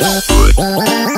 Música